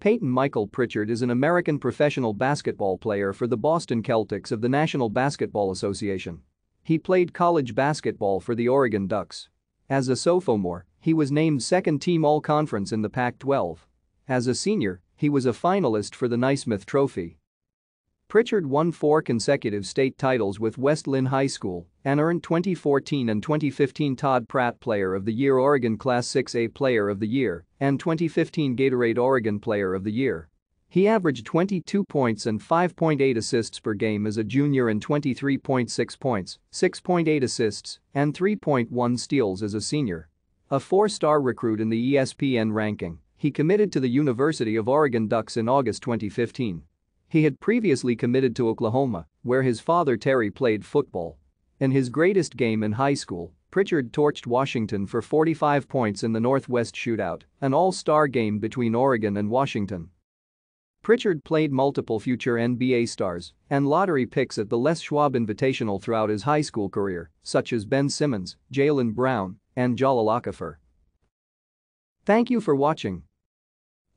Payton Michael Pritchard is an American professional basketball player for the Boston Celtics of the National Basketball Association. He played college basketball for the Oregon Ducks. As a sophomore, he was named second-team All-Conference in the Pac-12. As a senior, he was a finalist for the Naismith Trophy. Pritchard won four consecutive state titles with West Linn High School and earned 2014 and 2015 Todd Pratt Player of the Year Oregon Class 6A Player of the Year and 2015 Gatorade Oregon Player of the Year. He averaged 22 points and 5.8 assists per game as a junior and 23.6 points, 6.8 assists, and 3.1 steals as a senior. A four-star recruit in the ESPN ranking, he committed to the University of Oregon Ducks in August 2015. He had previously committed to Oklahoma, where his father Terry played football. In his greatest game in high school, Pritchard torched Washington for 45 points in the Northwest Shootout, an all-star game between Oregon and Washington. Pritchard played multiple future NBA stars and lottery picks at the Les Schwab Invitational throughout his high school career, such as Ben Simmons, Jaylen Brown, and Jahlil Okafor. Thank you for watching.